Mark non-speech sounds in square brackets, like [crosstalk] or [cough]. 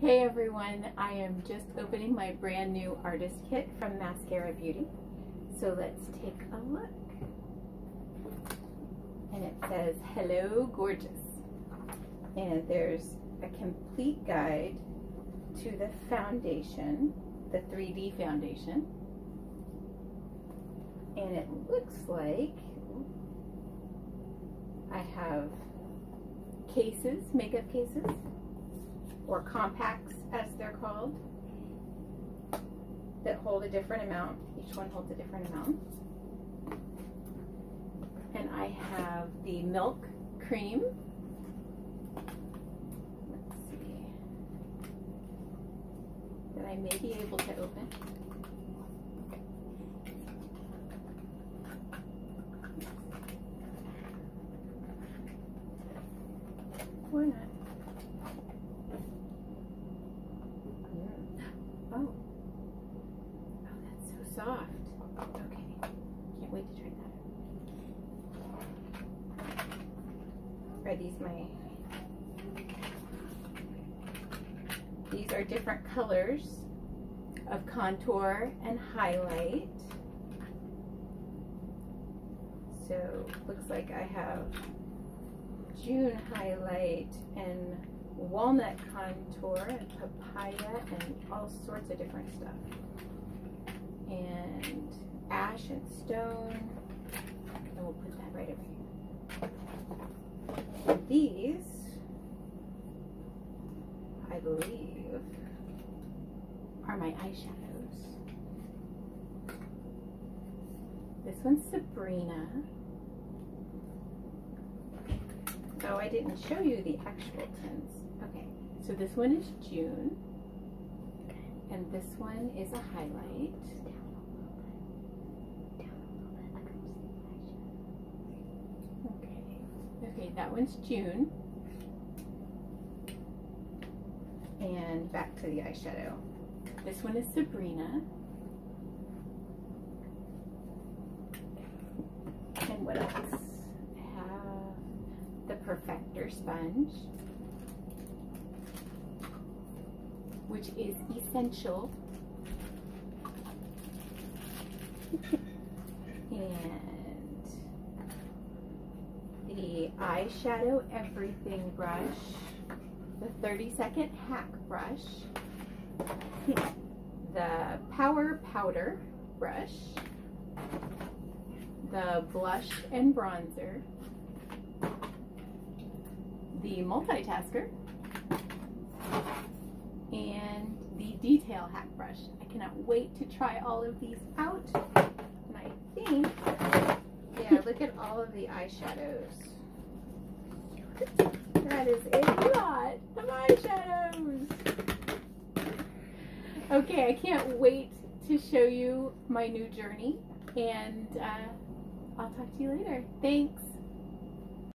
Hey everyone, I am just opening my brand new artist kit from Maskcara Beauty. So let's take a look. And it says, hello gorgeous. And there's a complete guide to the foundation, the 3D foundation. And it looks like I have cases, makeup cases, or compacts as they're called, that hold a different amount. Each one holds a different amount. And I have the milk cream. Let's see. That I may be able to open. Or not. Oh. Oh, that's so soft. Okay. Can't wait to try that. Are these my... These are different colors of contour and highlight. So, looks like I have June highlight and walnut contour and papaya and all sorts of different stuff. And ash and stone. And we'll put that right over here. These, I believe, are my eyeshadows. This one's Sabrina. Oh, I didn't show you the actual tints. Okay, so this one is June. And this one is a highlight. Okay, okay, that one's June. And back to the eyeshadow. This one is Sabrina. And what else? I have the Perfector sponge. which is essential. [laughs] and the eyeshadow everything brush, the 30 second hack brush, the power powder brush, the blush and bronzer, the multitasker, and the detail hack brush. I cannot wait to try all of these out. And I think, yeah, look at all of the eyeshadows. That is a lot of eyeshadows. Okay, I can't wait to show you my new journey. And uh, I'll talk to you later. Thanks.